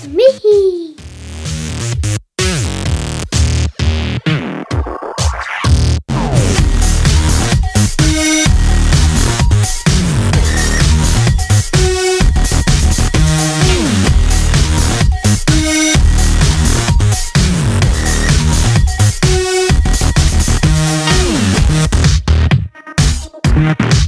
It's me! We'll be right back.